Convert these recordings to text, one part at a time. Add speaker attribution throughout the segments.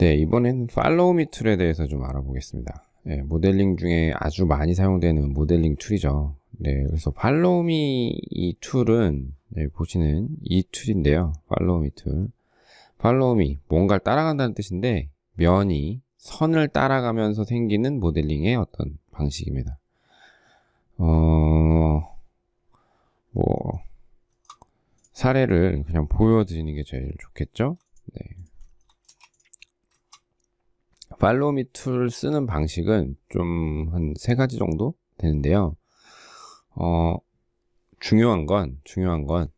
Speaker 1: 네, 이번엔 follow me 툴에 대해서 좀 알아보겠습니다. 네, 모델링 중에 아주 많이 사용되는 모델링 툴이죠. 네, 그래서 follow me 이 툴은 네, 보시는 이 툴인데요. Follow me 툴. Follow me 뭔가를 따라간다는 뜻인데 면이 선을 따라가면서 생기는 모델링의 어떤 방식입니다. 어, 뭐 사례를 그냥 보여드리는 게 제일 좋겠죠? 네. Follow me 툴을 쓰는 방식은 좀 한 세 가지 정도 되는데요. 어, 중요한 건, 중요한 건,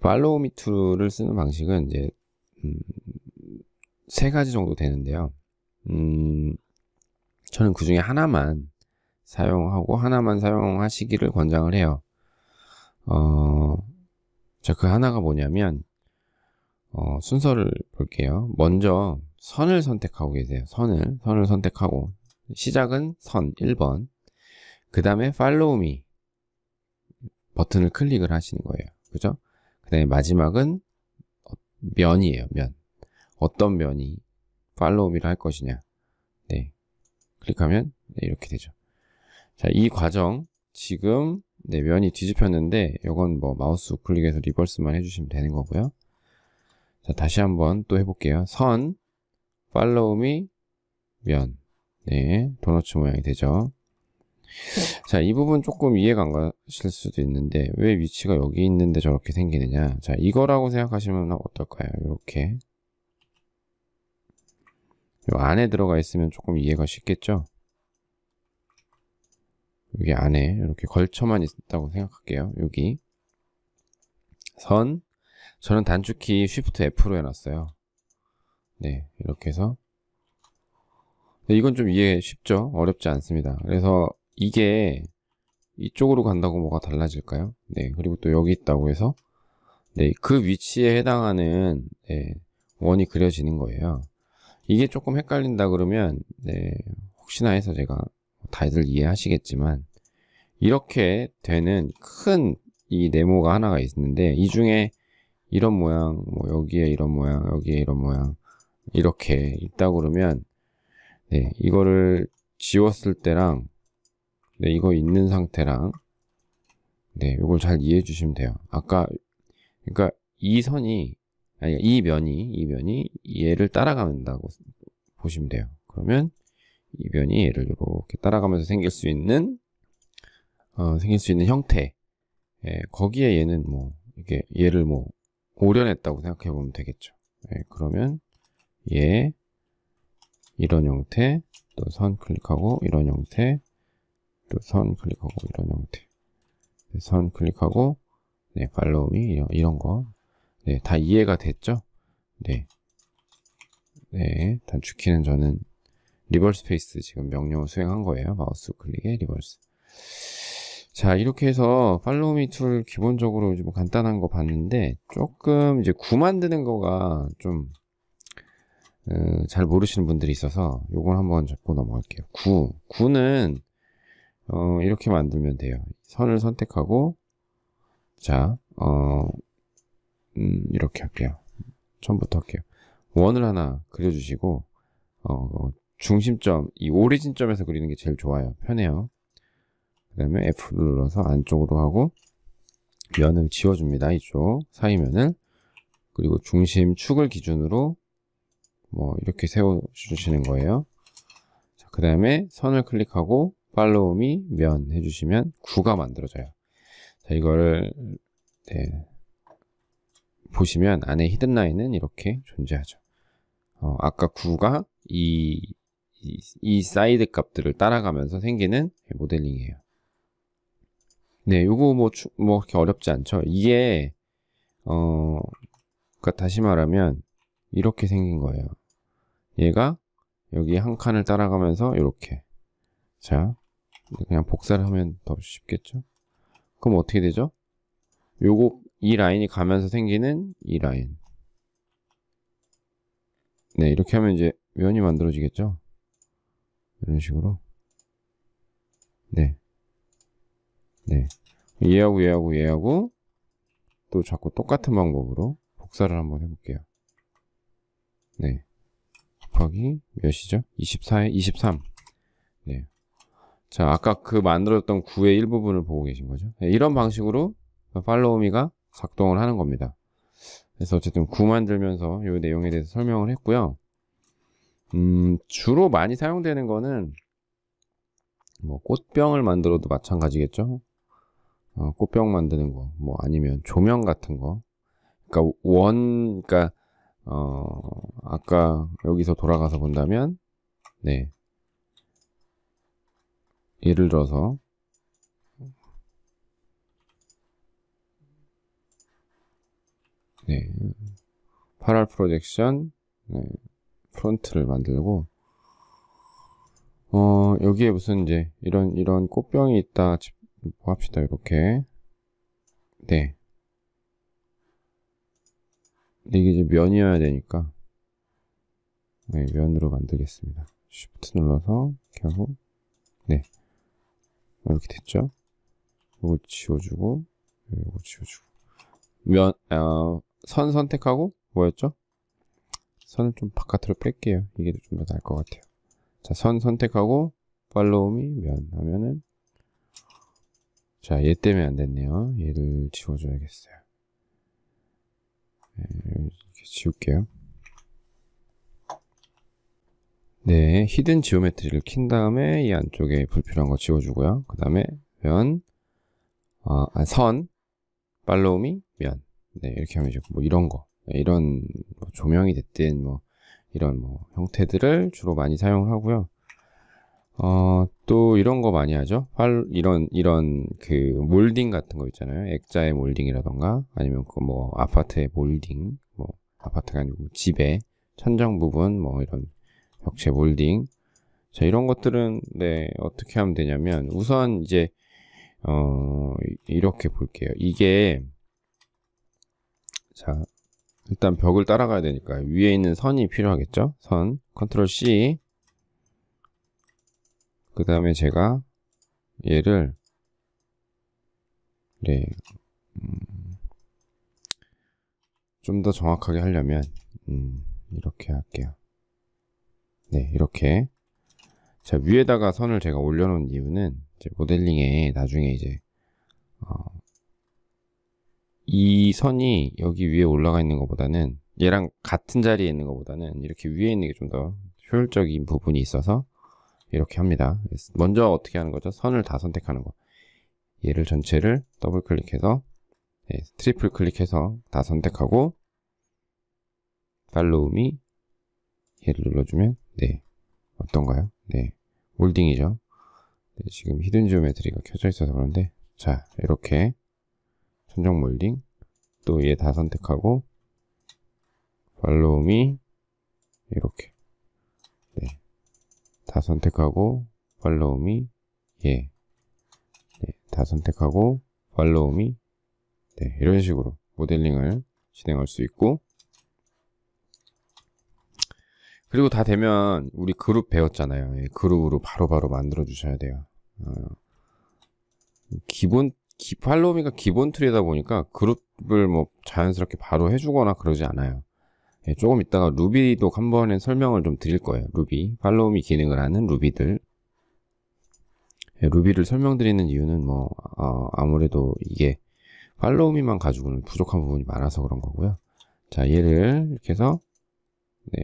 Speaker 1: follow me 툴을 쓰는 방식은 이제, 음, 세 가지 정도 되는데요. 음, 저는 그 중에 하나만 사용하고 하나만 사용하시기를 권장을 해요. 어, 자, 그 하나가 뭐냐면, 어, 순서를 볼게요. 먼저 선을 선택하고 계세요. 선을, 선을 선택하고 시작은 선 1번. 그 다음에 follow me 버튼을 클릭을 하시는 거예요. 그죠? 그 다음에 마지막은 면이에요. 면. 어떤 면이 follow me를 할 것이냐. 네. 클릭하면 네, 이렇게 되죠. 자, 이 과정 지금 네, 면이 뒤집혔는데 이건 뭐 마우스 클릭해서 reverse만 해주시면 되는 거고요. 자, 다시 한번 또 해볼게요. 선, follow me, 면. 네, 도너츠 모양이 되죠. 자, 이 부분 조금 이해가 안 가실 수도 있는데, 왜 위치가 여기 있는데 저렇게 생기느냐. 자, 이거라고 생각하시면 어떨까요? 이렇게. 요 안에 들어가 있으면 조금 이해가 쉽겠죠? 여기 안에 이렇게 걸쳐만 있다고 생각할게요. 여기. 선, 저는 단축키 Shift F로 해놨어요. 네, 이렇게 해서. 네, 이건 좀 이해 쉽죠? 어렵지 않습니다. 그래서 이게 이쪽으로 간다고 뭐가 달라질까요? 네, 그리고 또 여기 있다고 해서 네, 그 위치에 해당하는 네, 원이 그려지는 거예요. 이게 조금 헷갈린다 그러면 네, 혹시나 해서 제가 다들 이해하시겠지만 이렇게 되는 큰 이 네모가 하나가 있는데 이 중에 이런 모양, 뭐 여기에 이런 모양, 여기에 이런 모양 이렇게 있다 그러면 네, 이거를 지웠을 때랑 네, 이거 있는 상태랑 네, 이걸 잘 이해해 주시면 돼요. 아까 그러니까 이 선이 아니 이 면이 이 면이 얘를 따라간다고 보시면 돼요. 그러면 이 면이 얘를 이렇게 따라가면서 생길 수 있는 어, 생길 수 있는 형태 예, 거기에 얘는 뭐 이게 얘를 뭐 오려냈다고 생각해 보면 되겠죠. 예, 그러면 얘 이런 형태 또 선 클릭하고 이런 형태 또 선 클릭하고 이런 형태 선 클릭하고 네 follow me 이런, 이런 거 네, 다 이해가 됐죠? 네. 네, 단축키는 저는 reverse face 지금 명령을 수행한 거예요. 마우스 클릭에 reverse. 자, 이렇게 해서 follow me 툴 기본적으로 이제 뭐 간단한 거 봤는데 조금 이제 구 만드는 거가 좀, 어, 잘 모르시는 분들이 있어서 요건 한번 잡고 넘어갈게요. 구. 구는, 어, 이렇게 만들면 돼요. 선을 선택하고, 자, 어, 음, 이렇게 할게요. 처음부터 할게요. 원을 하나 그려주시고, 어, 중심점, 이 오리진점에서 그리는 게 제일 좋아요. 편해요. 그 다음에 F 눌러서 안쪽으로 하고 면을 지워줍니다. 이쪽 사이면을 그리고 중심 축을 기준으로 뭐 이렇게 세워주시는 거예요. 그 다음에 선을 클릭하고 follow me 면 해주시면 구가 만들어져요. 자 이거를 네, 보시면 안에 hidden line은 이렇게 존재하죠. 어, 아까 구가 이, 이, 이 사이드 값들을 따라가면서 생기는 모델링이에요. 네, 요거 뭐, 뭐, 그렇게 어렵지 않죠. 이게, 어, 그니까 다시 말하면, 이렇게 생긴 거예요. 얘가, 여기 한 칸을 따라가면서, 이렇게. 자, 그냥 복사를 하면 더 쉽겠죠? 그럼 어떻게 되죠? 요거, 이 라인이 가면서 생기는 이 라인. 네, 이렇게 하면 이제 면이 만들어지겠죠? 이런 식으로. 네. 네. 얘하고 얘하고 얘하고 또 자꾸 똑같은 방법으로 복사를 한번 해볼게요. 네. 곱하기 몇이죠? 24에 23. 네. 자, 아까 그 만들었던 9의 일부분을 보고 계신 거죠. 네, 이런 방식으로 팔로우미가 작동을 하는 겁니다. 그래서 어쨌든 9 만들면서 이 내용에 대해서 설명을 했고요. 음, 주로 많이 사용되는 거는 뭐 꽃병을 만들어도 마찬가지겠죠. 어, 꽃병 만드는 거, 뭐 아니면 조명 같은 거. 그러니까 원, 그러니까 어, 아까 여기서 돌아가서 본다면, 네. 예를 들어서, 네. 파랄 프로젝션, 네. 프론트를 만들고, 어, 여기에 무슨 이제 이런, 이런 꽃병이 있다 뭐 합시다, 이렇게. 네. 이게 이제 면이어야 되니까 네, 면으로 만들겠습니다. Shift 눌러서 하고 네 이렇게 됐죠? 이거 지워주고 이거 지워주고 면, 어, 선 선택하고 뭐였죠? 선을 좀 바깥으로 뺄게요. 이게 좀 더 나을 것 같아요. 자, 선 선택하고 Follow Me 면 하면은 자, 얘 때문에 안 됐네요. 얘를 지워줘야겠어요. 네, 이렇게 지울게요. 네, hidden geometry를 킨 다음에 이 안쪽에 불필요한 거 지워주고요. 그 다음에 면, 어, 아, 선, 팔로우미, 면. 네, 이렇게 하면 이제 뭐 이런 거, 네, 이런 뭐 조명이 됐든 뭐 이런 뭐 형태들을 주로 많이 사용을 하고요. 어, 또 이런 거 많이 하죠. 활, 이런, 이런 그 몰딩 같은 거 있잖아요. 액자의 몰딩이라던가 아니면 그 뭐 아파트의 몰딩, 뭐 아파트가 아니고 뭐 집에 천장 부분 뭐 이런 벽체 몰딩. 자, 이런 것들은 네, 어떻게 하면 되냐면 우선 이제 어, 이렇게 볼게요. 이게 자, 일단 벽을 따라가야 되니까 위에 있는 선이 필요하겠죠? 선. 컨트롤 C 그 다음에 제가 얘를 네, 음, 좀더 정확하게 하려면 음, 이렇게 할게요. 네, 이렇게 자 위에다가 선을 제가 올려놓은 이유는 모델링에 나중에 이제 어, 이 선이 여기 위에 올라가 있는 것보다는 얘랑 같은 자리에 있는 것보다는 이렇게 위에 있는 게 좀 더 효율적인 부분이 있어서 이렇게 합니다. 먼저 어떻게 하는 거죠? 선을 다 선택하는 거. 얘를 전체를 더블 클릭해서 네, 트리플 클릭해서 다 선택하고 Follow Me 얘를 눌러주면 네 어떤가요? 네 몰딩이죠. 네, 지금 hidden geometry가 켜져 있어서 그런데 자 이렇게 천정 몰딩 또 얘 다 선택하고 Follow Me 이렇게 다 선택하고 Follow Me 예. 네, 다 선택하고 Follow Me 네, 이런 식으로 모델링을 진행할 수 있고 그리고 다 되면 우리 그룹 배웠잖아요. 예, 그룹으로 바로바로 바로 만들어 주셔야 돼요. 어, 기본 기, 팔로우미가 기본 툴이다 보니까 그룹을 뭐 자연스럽게 바로 해주거나 그러지 않아요. 예, 조금 있다가 루비도 한 번에 설명을 좀 드릴 거예요. 루비, 팔로우미 기능을 하는 루비들. 예, 루비를 설명드리는 이유는 뭐 어, 아무래도 이게 팔로우미만 가지고는 부족한 부분이 많아서 그런 거고요. 자, 얘를 이렇게 해서 네,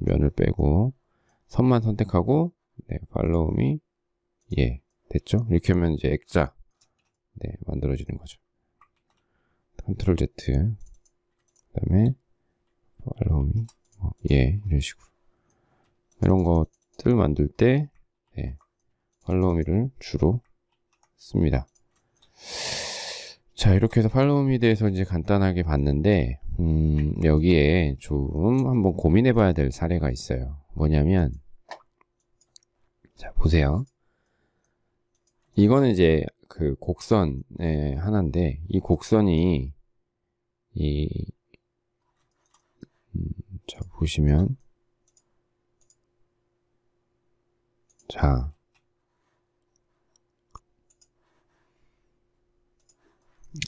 Speaker 1: 면을 빼고 선만 선택하고 네, 팔로우미 예, 됐죠? 이렇게 하면 이제 액자 네, 만들어지는 거죠. 컨트롤 Z 그 다음에 알로미 어, 예 이런 식으로 이런 것들 만들 때 예, 팔로우미를 주로 씁니다. 자 이렇게 해서 팔로우미에 대해서 이제 간단하게 봤는데 음, 여기에 좀 한번 고민해 봐야 될 사례가 있어요. 뭐냐면 자 보세요. 이거는 이제 그 곡선의 하나인데 이 곡선이 이 음, 자, 보시면. 자.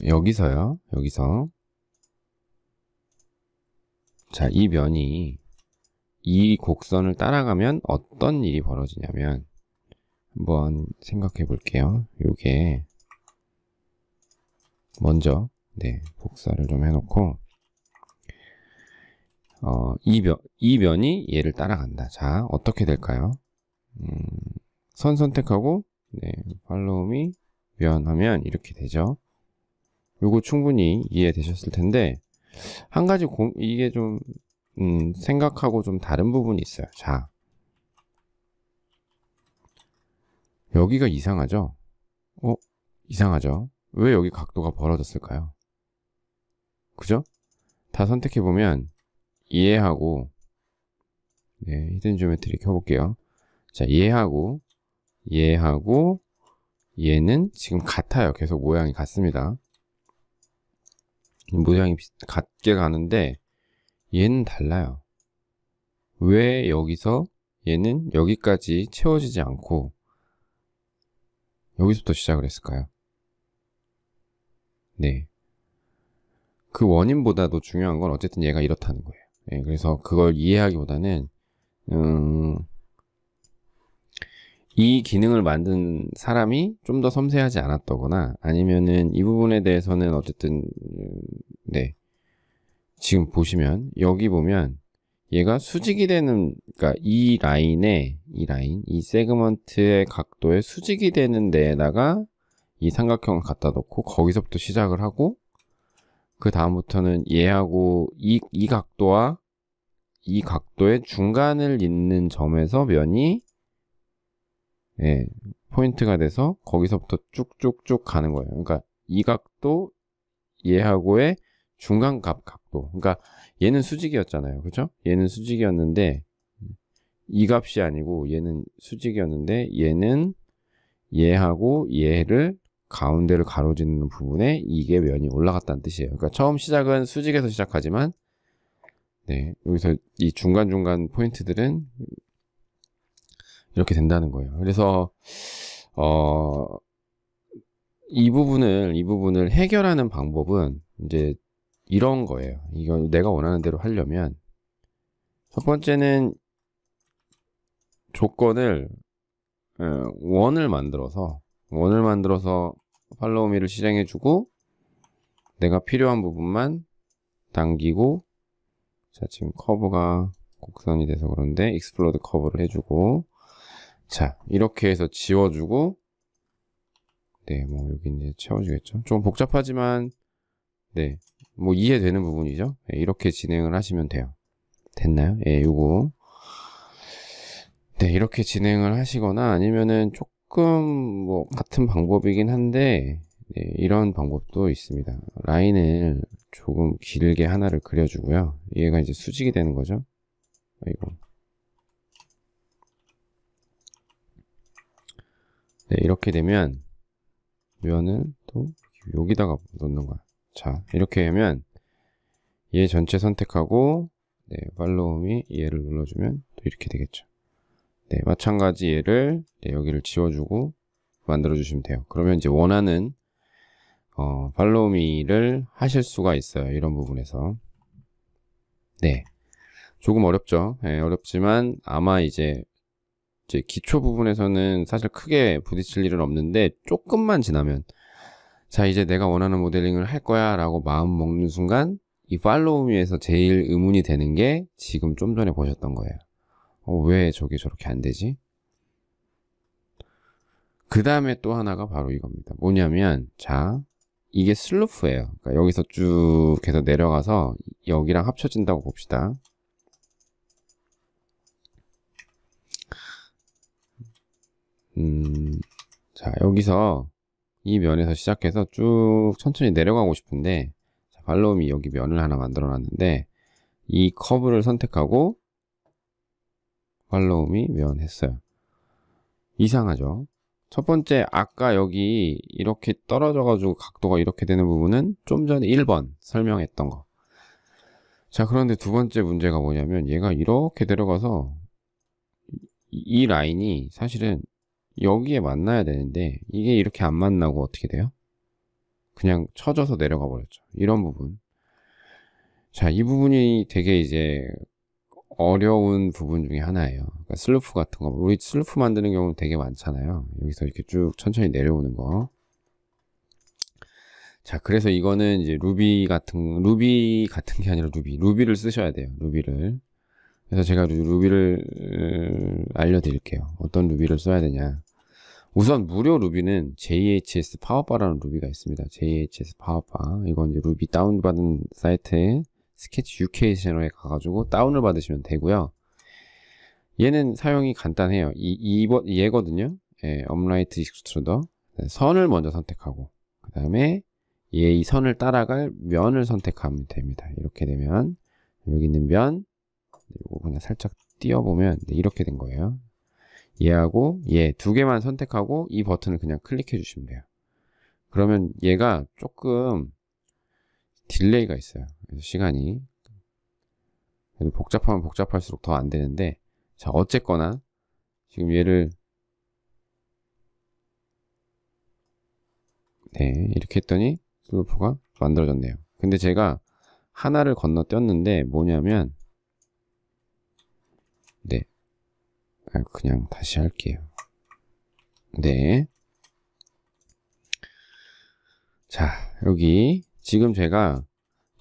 Speaker 1: 여기서요. 여기서. 자, 이 면이 이 곡선을 따라가면 어떤 일이 벌어지냐면 한번 생각해 볼게요. 요게 먼저 네, 복사를 좀 해놓고 어, 이, 면, 이 면이 얘를 따라간다. 자, 어떻게 될까요? 음, 선 선택하고 네, 팔로우미 면하면 이렇게 되죠. 요거 충분히 이해되셨을 텐데 한 가지 공, 이게 좀 음, 생각하고 좀 다른 부분이 있어요. 자, 여기가 이상하죠? 어? 이상하죠? 왜 여기 각도가 벌어졌을까요? 그죠? 다 선택해보면 이해하고 네, hidden geometry 켜볼게요. 자, 이해하고 이해하고 얘는 지금 같아요. 계속 모양이 같습니다. 모양이 같게 가는데 얘는 달라요. 왜 여기서 얘는 여기까지 채워지지 않고 여기서부터 시작을 했을까요? 네. 그 원인보다도 중요한 건 어쨌든 얘가 이렇다는 거예요. 네, 그래서 그걸 이해하기보다는 음, 이 기능을 만든 사람이 좀 더 섬세하지 않았다거나 아니면은 이 부분에 대해서는 어쨌든 네. 지금 보시면 여기 보면 얘가 수직이 되는 그러니까 이 라인에 이 라인 이 세그먼트의 각도에 수직이 되는 데에다가 이 삼각형을 갖다 놓고 거기서부터 시작을 하고 그 다음부터는 얘하고 이, 이 각도와 이 각도의 중간을 잇는 점에서 면이 예, 포인트가 돼서 거기서부터 쭉쭉쭉 가는 거예요. 그러니까 이 각도 얘하고의 중간 값 각도. 그러니까 얘는 수직이었잖아요. 그죠? 얘는 수직이었는데 이 값이 아니고 얘는 수직이었는데 얘는 얘하고 얘를 가운데를 가로지르는 부분에 이게 면이 올라갔다는 뜻이에요. 그러니까 처음 시작은 수직에서 시작하지만 네, 여기서 이 중간중간 포인트들은 이렇게 된다는 거예요. 그래서 어, 이 부분을 이 부분을 해결하는 방법은 이제 이런 거예요. 이거 내가 원하는 대로 하려면 첫 번째는 조건을 어, 원을 만들어서 원을 만들어서 Follow Me를 실행해주고 내가 필요한 부분만 당기고 자 지금 커브가 곡선이 돼서 그런데 explode curve를 해주고 자 이렇게 해서 지워주고 네 뭐 여기 이제 채워주겠죠? 좀 복잡하지만 네 뭐 이해되는 부분이죠? 네, 이렇게 진행을 하시면 돼요. 됐나요? 예 요거. 네 이렇게 진행을 하시거나 아니면은 조금 뭐 같은 방법이긴 한데 네, 이런 방법도 있습니다 라인을 조금 길게 하나를 그려주고요 얘가 이제 수직이 되는 거죠 아이고 네, 이렇게 되면 면을 또 여기다가 넣는 거야. 자, 이렇게 하면 얘 전체 선택하고 네, 팔로우미 얘를 눌러주면 또 이렇게 되겠죠. 네, 마찬가지 얘를 네, 여기를 지워주고 만들어 주시면 돼요. 그러면 이제 원하는 어, 팔로우미를 하실 수가 있어요. 이런 부분에서. 네. 조금 어렵죠. 네, 어렵지만 아마 이제 이제 기초 부분에서는 사실 크게 부딪힐 일은 없는데 조금만 지나면 자 이제 내가 원하는 모델링을 할 거야 라고 마음 먹는 순간 이 팔로우미에서 제일 의문이 되는 게 지금 좀 전에 보셨던 거예요 어, 왜 저게 저렇게 안 되지? 그 다음에 또 하나가 바로 이겁니다. 뭐냐면 자 이게 슬루프예요. 그러니까 여기서 쭉 해서 내려가서 여기랑 합쳐진다고 봅시다. 음, 자, 여기서 이 면에서 시작해서 쭉 천천히 내려가고 싶은데, 자, 발롬이 여기 면을 하나 만들어 놨는데, 이 커브를 선택하고, 팔로움이 면 했어요. 이상하죠? 첫 번째, 아까 여기 이렇게 떨어져가지고 각도가 이렇게 되는 부분은 좀 전에 1번 설명했던 거. 자, 그런데 두 번째 문제가 뭐냐면 얘가 이렇게 내려가서 이 라인이 사실은 여기에 만나야 되는데 이게 이렇게 안 만나고 어떻게 돼요? 그냥 쳐져서 내려가 버렸죠. 이런 부분. 자, 이 부분이 되게 이제 어려운 부분 중에 하나예요. 그러니까 슬로프 같은 거, 우리 슬로프 만드는 경우 되게 많잖아요. 여기서 이렇게 쭉 천천히 내려오는 거. 자, 그래서 이거는 이제 루비 같은, 루비 같은 게 아니라 루비, 루비를 쓰셔야 돼요. 루비를. 그래서 제가 루비를 알려드릴게요. 어떤 루비를 써야 되냐. 우선 무료 루비는 JHS 파워바라는 루비가 있습니다. JHS 파워바. 이건 이제 루비 다운받은 사이트에 스케치 UK 채널에 가가지고 다운을 받으시면 되고요. 얘는 사용이 간단해요. 이, 이, 얘거든요. 예, Upright Extruder. 선을 먼저 선택하고, 그 다음에 얘 이 선을 따라갈 면을 선택하면 됩니다. 이렇게 되면, 여기 있는 면, 이거 그냥 살짝 띄워보면 이렇게 된 거예요. 얘하고 얘 두 개만 선택하고 이 버튼을 그냥 클릭해 주시면 돼요. 그러면 얘가 조금 delay가 있어요. 그래서 시간이 복잡하면 복잡할수록 더 안 되는데 자 어쨌거나 지금 얘를 네 이렇게 했더니 슬로프가 만들어졌네요. 근데 제가 하나를 건너뛰었는데 뭐냐면 네 아, 그냥 다시 할게요. 네. 자, 여기 지금 제가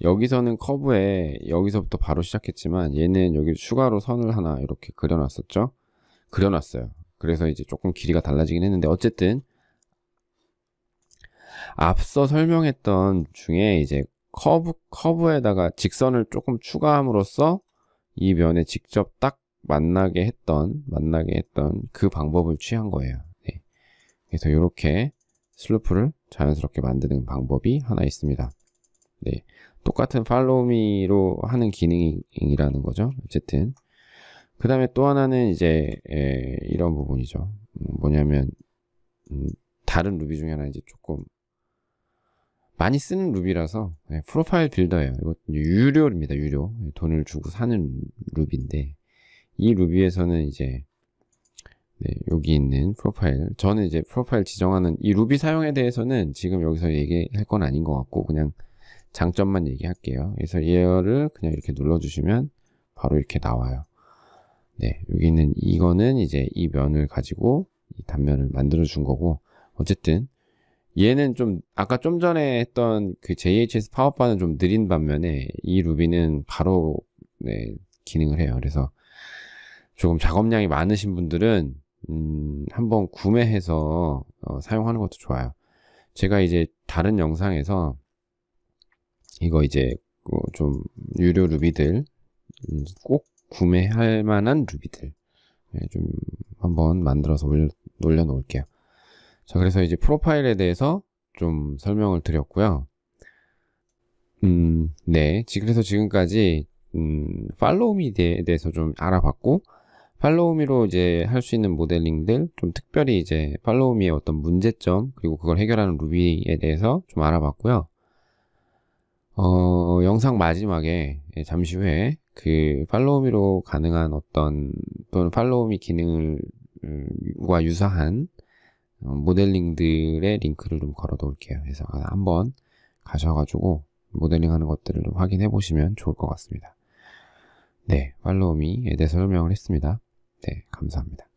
Speaker 1: 여기서는 커브에 여기서부터 바로 시작했지만 얘는 여기 추가로 선을 하나 이렇게 그려놨었죠. 그려놨어요. 그래서 이제 조금 길이가 달라지긴 했는데 어쨌든 앞서 설명했던 중에 이제 커브 커브에다가 직선을 조금 추가함으로써 이 면에 직접 딱 만나게 했던 만나게 했던 그 방법을 취한 거예요. 네. 그래서 이렇게 슬루프를 자연스럽게 만드는 방법이 하나 있습니다. 네. 똑같은 팔로우미로 하는 기능이라는 거죠. 어쨌든 그 다음에 또 하나는 이제 에, 이런 부분이죠. 음, 뭐냐면 음, 다른 루비 중에 하나 이제 조금 많이 쓰는 루비라서 네, 프로파일 빌더예요. 이거 유료입니다. 유료 네, 돈을 주고 사는 루비인데 이 루비에서는 이제 네, 여기 있는 프로파일 저는 이제 프로파일 지정하는 이 루비 사용에 대해서는 지금 여기서 얘기할 건 아닌 것 같고 그냥 장점만 얘기할게요. 그래서 얘를 그냥 이렇게 눌러주시면 바로 이렇게 나와요. 네 여기 있는 이거는 이제 이 면을 가지고 이 단면을 만들어 준 거고 어쨌든 얘는 좀 아까 좀 전에 했던 그 JHS 파워바는 좀 느린 반면에 이 루비는 바로 네, 기능을 해요. 그래서 조금 작업량이 많으신 분들은 음, 한번 구매해서 어, 사용하는 것도 좋아요. 제가 이제 다른 영상에서 이거 이제 좀 유료 루비들 음, 꼭 구매할 만한 루비들 네, 좀 한번 만들어서 올려, 올려 놓을게요. 자, 그래서 이제 프로파일에 대해서 좀 설명을 드렸고요. 음, 네. 그래서 지금까지 음, 팔로우미에 대해서 좀 알아봤고 팔로우미로 이제 할 수 있는 모델링들 좀 특별히 이제 팔로우미의 어떤 문제점 그리고 그걸 해결하는 루비에 대해서 좀 알아봤고요. 어, 영상 마지막에 예, 잠시 후에 그 팔로우미로 가능한 어떤 또는 팔로우미 기능과 음, 유사한 어, 모델링들의 링크를 좀 걸어 놓을게요. 그래서 한번 가셔가지고 모델링 하는 것들을 좀 확인해 보시면 좋을 것 같습니다. 네, 팔로우미에 대해서 설명을 했습니다. 네, 감사합니다.